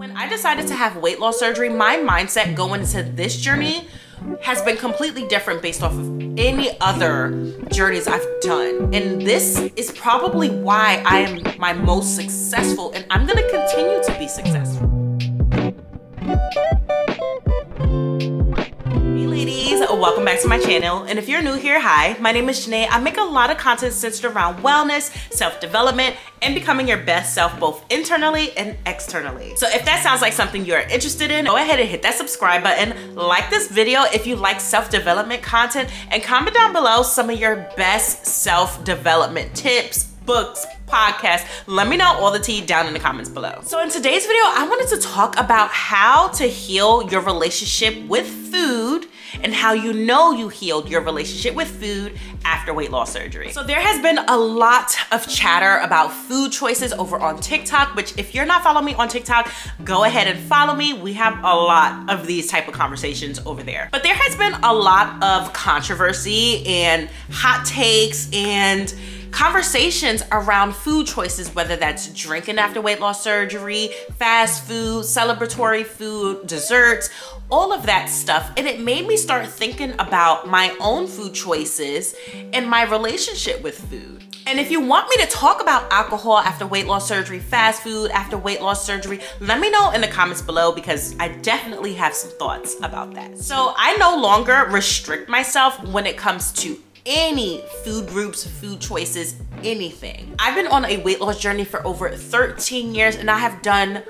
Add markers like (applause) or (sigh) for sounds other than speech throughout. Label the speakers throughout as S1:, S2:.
S1: When I decided to have weight loss surgery, my mindset going into this journey has been completely different based off of any other journeys I've done. And this is probably why I am my most successful and I'm gonna continue to be successful. Welcome back to my channel. And if you're new here, hi, my name is Janeé. I make a lot of content centered around wellness, self-development, and becoming your best self both internally and externally. So if that sounds like something you're interested in, go ahead and hit that subscribe button, like this video if you like self-development content, and comment down below some of your best self-development tips, books, podcasts. Let me know all the tea down in the comments below. So in today's video, I wanted to talk about how to heal your relationship with and how you know you healed your relationship with food after weight loss surgery. So there has been a lot of chatter about food choices over on TikTok, which if you're not following me on TikTok, go ahead and follow me. We have a lot of these type of conversations over there. But there has been a lot of controversy and hot takes and conversations around food choices, whether that's drinking after weight loss surgery, fast food, celebratory food, desserts, all of that stuff. And it made me start thinking about my own food choices and my relationship with food. And if you want me to talk about alcohol after weight loss surgery, fast food after weight loss surgery, let me know in the comments below because I definitely have some thoughts about that. So I no longer restrict myself when it comes to any food groups, food choices, anything. I've been on a weight loss journey for over 13 years and I have done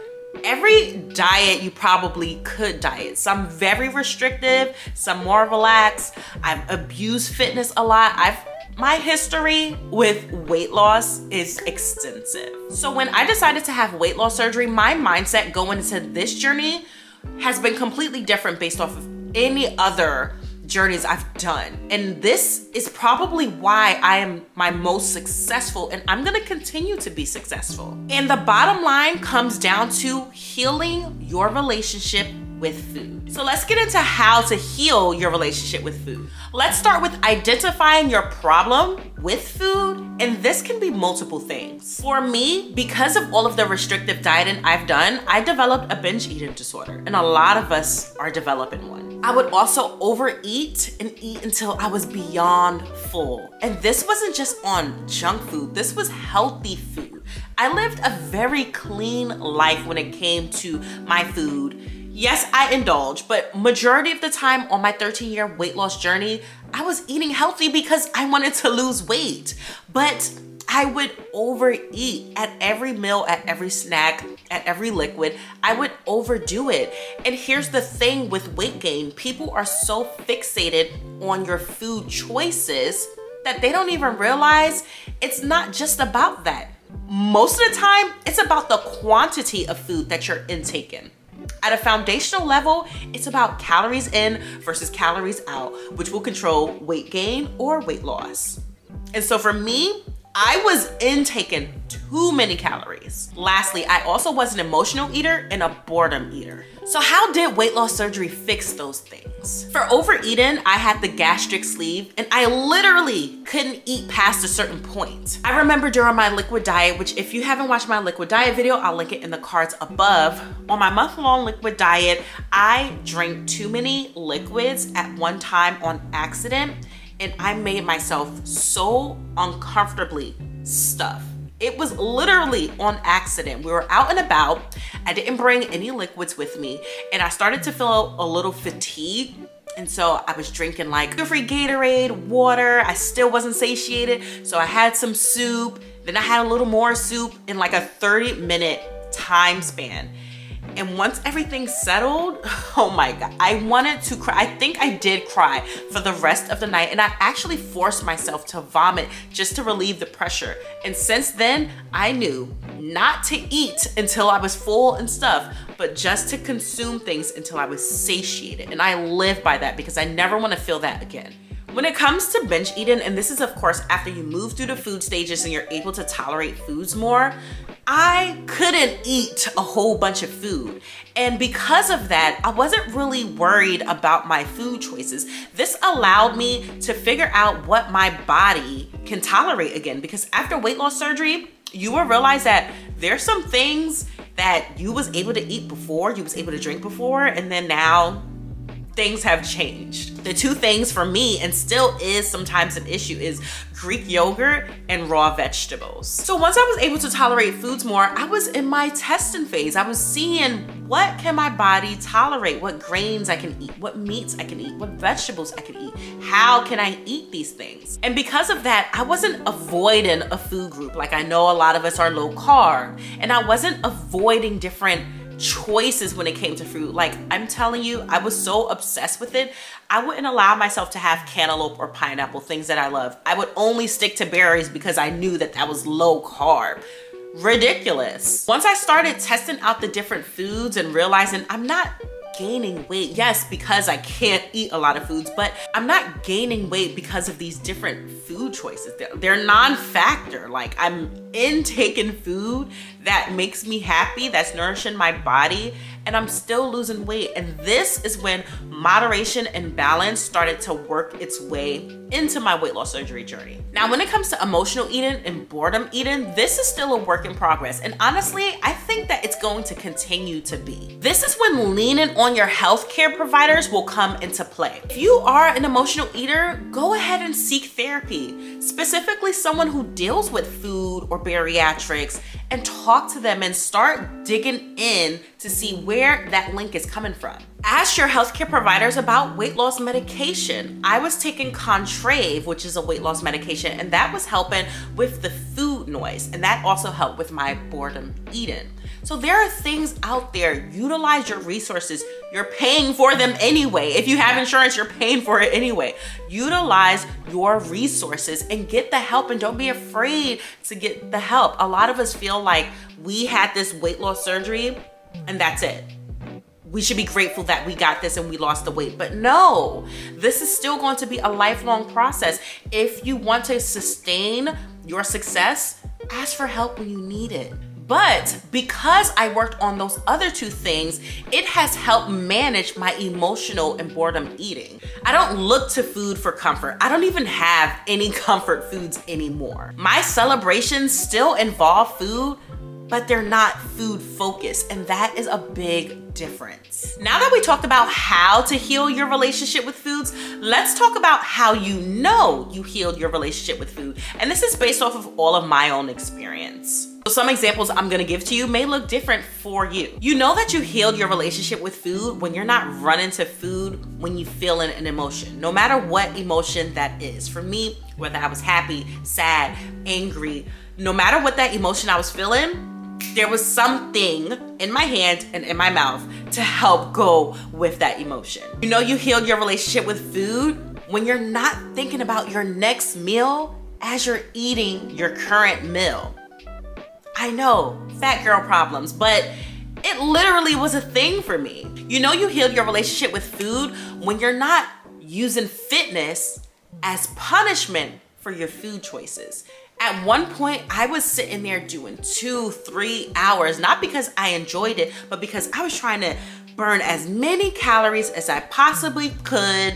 S1: every diet you probably could diet. Some very restrictive, some more relaxed. I've abused fitness a lot. I've my history with weight loss is extensive. So when I decided to have weight loss surgery, my mindset going into this journey has been completely different based off of any other journeys I've done. And this is probably why I am my most successful and I'm gonna continue to be successful. And the bottom line comes down to healing your relationship with food. So let's get into how to heal your relationship with food. Let's start with identifying your problem with food, and this can be multiple things. For me, because of all of the restrictive dieting I've done, I developed a binge eating disorder, and a lot of us are developing one. I would also overeat and eat until I was beyond full. And this wasn't just on junk food, this was healthy food. I lived a very clean life when it came to my food Yes, I indulge, but majority of the time on my 13 year weight loss journey, I was eating healthy because I wanted to lose weight. But I would overeat at every meal, at every snack, at every liquid. I would overdo it. And here's the thing with weight gain people are so fixated on your food choices that they don't even realize it's not just about that. Most of the time, it's about the quantity of food that you're intaking. At a foundational level, it's about calories in versus calories out, which will control weight gain or weight loss. And so for me, I was intaking too many calories. Lastly, I also was an emotional eater and a boredom eater. So how did weight loss surgery fix those things? For overeating, I had the gastric sleeve and I literally couldn't eat past a certain point. I remember during my liquid diet, which if you haven't watched my liquid diet video, I'll link it in the cards above. On my month-long liquid diet, I drank too many liquids at one time on accident and I made myself so uncomfortably stuffed. It was literally on accident. We were out and about. I didn't bring any liquids with me and I started to feel a little fatigued and so I was drinking like free Gatorade, water. I still wasn't satiated. So I had some soup. Then I had a little more soup in like a 30 minute time span. And once everything settled, (laughs) oh my God, I wanted to cry. I think I did cry for the rest of the night. And I actually forced myself to vomit just to relieve the pressure. And since then, I knew not to eat until I was full and stuff, but just to consume things until I was satiated. And I live by that because I never wanna feel that again. When it comes to binge eating, and this is of course after you move through the food stages and you're able to tolerate foods more, I couldn't eat a whole bunch of food. And because of that, I wasn't really worried about my food choices. This allowed me to figure out what my body can tolerate again because after weight loss surgery, you will realize that there's some things that you was able to eat before, you was able to drink before, and then now things have changed. The two things for me, and still is sometimes an issue, is Greek yogurt and raw vegetables. So once I was able to tolerate foods more, I was in my testing phase. I was seeing what can my body tolerate, what grains I can eat, what meats I can eat, what vegetables I can eat, how can I eat these things? And because of that, I wasn't avoiding a food group. Like I know a lot of us are low carb, and I wasn't avoiding different choices when it came to fruit. Like I'm telling you, I was so obsessed with it. I wouldn't allow myself to have cantaloupe or pineapple, things that I love. I would only stick to berries because I knew that that was low carb. Ridiculous. Once I started testing out the different foods and realizing I'm not gaining weight. Yes, because I can't eat a lot of foods, but I'm not gaining weight because of these different food choices. They're, they're non-factor. Like I'm intaking food that makes me happy, that's nourishing my body, and I'm still losing weight. And this is when moderation and balance started to work its way into my weight loss surgery journey. Now, when it comes to emotional eating and boredom eating, this is still a work in progress. And honestly, I think that it's going to continue to be. This is when leaning on your healthcare providers will come into play. If you are an emotional eater, go ahead and seek therapy, specifically someone who deals with food or bariatrics and talk to them and start digging in to see where that link is coming from. Ask your healthcare providers about weight loss medication. I was taking Contrave, which is a weight loss medication, and that was helping with the food noise, and that also helped with my boredom eating. So there are things out there. Utilize your resources. You're paying for them anyway. If you have insurance, you're paying for it anyway. Utilize your resources and get the help and don't be afraid to get the help. A lot of us feel like we had this weight loss surgery and that's it we should be grateful that we got this and we lost the weight. But no, this is still going to be a lifelong process. If you want to sustain your success, ask for help when you need it. But because I worked on those other two things, it has helped manage my emotional and boredom eating. I don't look to food for comfort. I don't even have any (laughs) comfort foods anymore. My celebrations still involve food, but they're not food focused. And that is a big difference. Now that we talked about how to heal your relationship with foods, let's talk about how you know you healed your relationship with food. And this is based off of all of my own experience. So some examples I'm gonna give to you may look different for you. You know that you healed your relationship with food when you're not running to food when you feel an emotion, no matter what emotion that is. For me, whether I was happy, sad, angry, no matter what that emotion I was feeling, there was something in my hand and in my mouth to help go with that emotion. You know you healed your relationship with food when you're not thinking about your next meal as you're eating your current meal. I know, fat girl problems, but it literally was a thing for me. You know you healed your relationship with food when you're not using fitness as punishment for your food choices. At one point, I was sitting there doing two, three hours, not because I enjoyed it, but because I was trying to burn as many calories as I possibly could,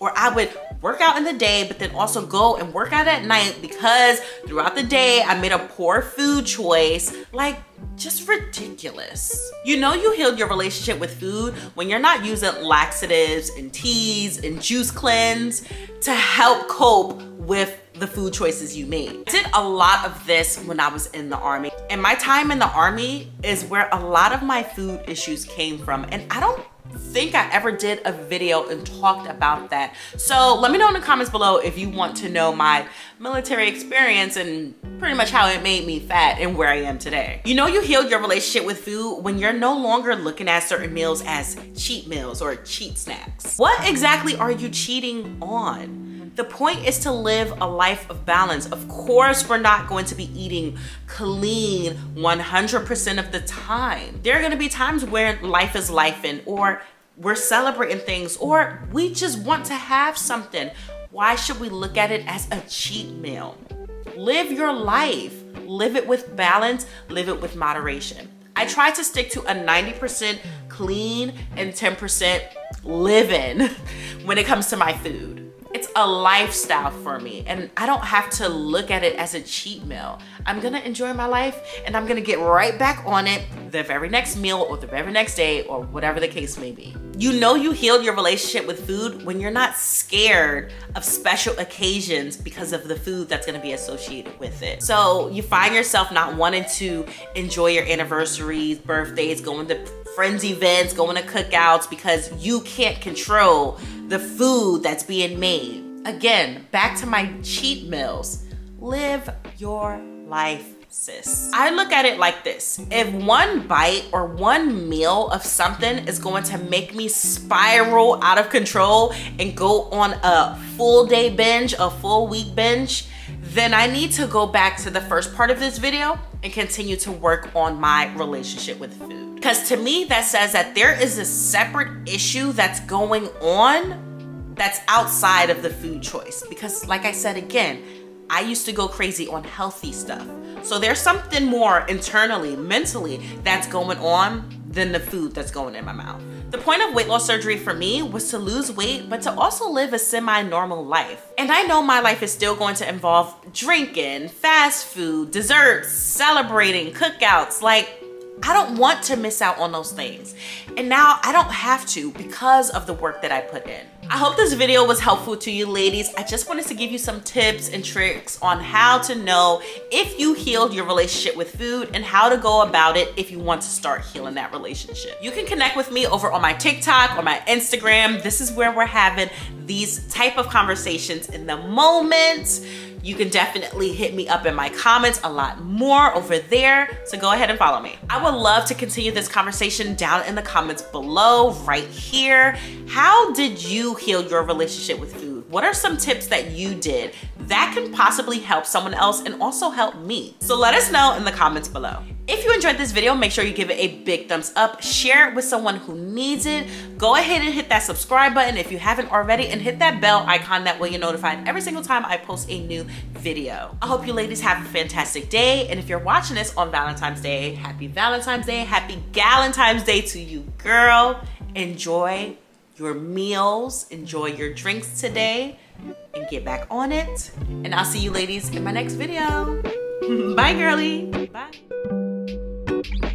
S1: or I would work out in the day, but then also go and work out at night because throughout the day I made a poor food choice. Like, just ridiculous. You know you healed your relationship with food when you're not using laxatives and teas and juice cleanse to help cope with the food choices you made. I did a lot of this when I was in the army. And my time in the army is where a lot of my food issues came from. And I don't think I ever did a video and talked about that. So let me know in the comments below if you want to know my military experience and pretty much how it made me fat and where I am today. You know you heal your relationship with food when you're no longer looking at certain meals as cheat meals or cheat snacks. What exactly are you cheating on? The point is to live a life of balance. Of course, we're not going to be eating clean 100% of the time. There are gonna be times where life is life in, or we're celebrating things, or we just want to have something. Why should we look at it as a cheat meal? Live your life. Live it with balance, live it with moderation. I try to stick to a 90% clean and 10% living (laughs) when it comes to my food. It's a lifestyle for me and I don't have to look at it as a cheat meal. I'm gonna enjoy my life and I'm gonna get right back on it the very next meal or the very next day or whatever the case may be. You know you healed your relationship with food when you're not scared of special occasions because of the food that's gonna be associated with it. So you find yourself not wanting to enjoy your anniversaries, birthdays, going to friends events, going to cookouts because you can't control the food that's being made. Again, back to my cheat meals. Live your life sis. I look at it like this. If one bite or one meal of something is going to make me spiral out of control and go on a full day binge, a full week binge, then I need to go back to the first part of this video and continue to work on my relationship with food. Because to me, that says that there is a separate issue that's going on that's outside of the food choice. Because like I said again, I used to go crazy on healthy stuff. So there's something more internally, mentally, that's going on than the food that's going in my mouth. The point of weight loss surgery for me was to lose weight, but to also live a semi-normal life. And I know my life is still going to involve drinking, fast food, desserts, celebrating, cookouts, like I don't want to miss out on those things. And now I don't have to because of the work that I put in. I hope this video was helpful to you ladies. I just wanted to give you some tips and tricks on how to know if you healed your relationship with food and how to go about it if you want to start healing that relationship. You can connect with me over on my TikTok or my Instagram. This is where we're having these type of conversations in the moment you can definitely hit me up in my comments a lot more over there. So go ahead and follow me. I would love to continue this conversation down in the comments below right here. How did you heal your relationship with food? What are some tips that you did that can possibly help someone else and also help me? So let us know in the comments below. If you enjoyed this video, make sure you give it a big thumbs up, share it with someone who needs it. Go ahead and hit that subscribe button if you haven't already and hit that bell icon that way you're notified every single time I post a new video. I hope you ladies have a fantastic day. And if you're watching this on Valentine's Day, happy Valentine's Day, happy Galentine's Day to you, girl. Enjoy your meals, enjoy your drinks today, and get back on it. And I'll see you ladies in my next video. (laughs) Bye, girly. Bye. Thank you